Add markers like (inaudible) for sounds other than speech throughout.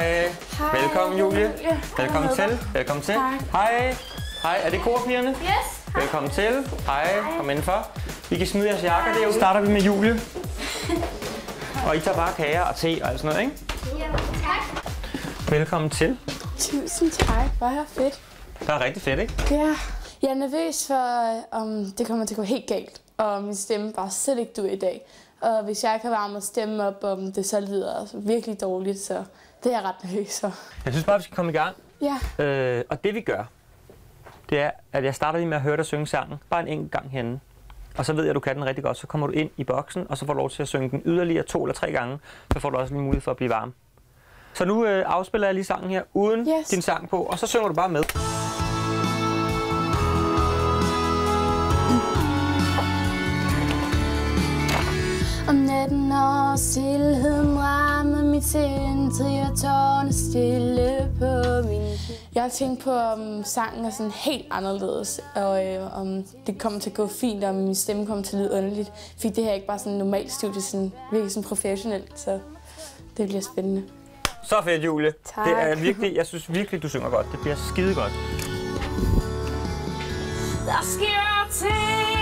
Hej. Velkommen, Julie. Julie. Velkommen Hej. til. Velkommen til. Hej. Hej, er det korpigerne? Yes. Velkommen til. Hej, kom indenfor. Vi kan smide jeres jakker derude. Starter vi med Julie. (laughs) Og I tager bare kager og te og alt sådan noget, ikke? Ja, tak. Velkommen til. Tusind tak. Hvor er fedt. Det er rigtig fedt, ikke? Ja. Jeg er nervøs for, om det kommer til at gå helt galt, og min stemme bare slet ikke du i dag. Og hvis jeg kan varme stemme op, om det så lyder virkelig dårligt, så det er jeg ret nervøs for. Jeg synes bare, vi skal komme i gang. Ja. Øh, og det vi gør, det er, at jeg starter lige med at høre dig synge sangen. Bare en enkelt gang henne. Og så ved jeg, at du kan den rigtig godt. Så kommer du ind i boksen, og så får du lov til at synge den yderligere to eller tre gange. Så får du også lige mulighed for at blive varm. Så nu øh, afspiller jeg lige sangen her, uden Yes. din sang på. Og så synger du bare med. Om natten når stillheden rammer mit sind, triger tårne stille på min. Jeg har tænkt på, om sangen er sådan helt anderledes, og øh, om det kommer til at gå fint, og om min stemme kommer til at lyde underligt. Fordi det her er ikke bare sådan en normal studie, sådan virkelig sådan professionelt, så det bliver spændende. Så fedt, Julie. Tak. Det er virkelig, jeg synes virkelig, du synger godt. Det bliver skide godt. Der sker ting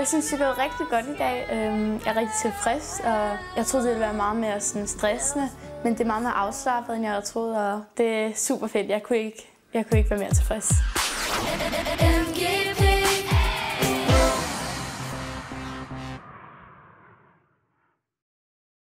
Jeg synes, det går rigtig godt i dag. Øhm, jeg er rigtig tilfreds, og jeg troede, det ville være meget mere sådan stressende. Men det er meget mere afslappet, end jeg havde troet, og det er super fedt. Jeg kunne ikke, jeg kunne ikke være mere tilfreds. MGP.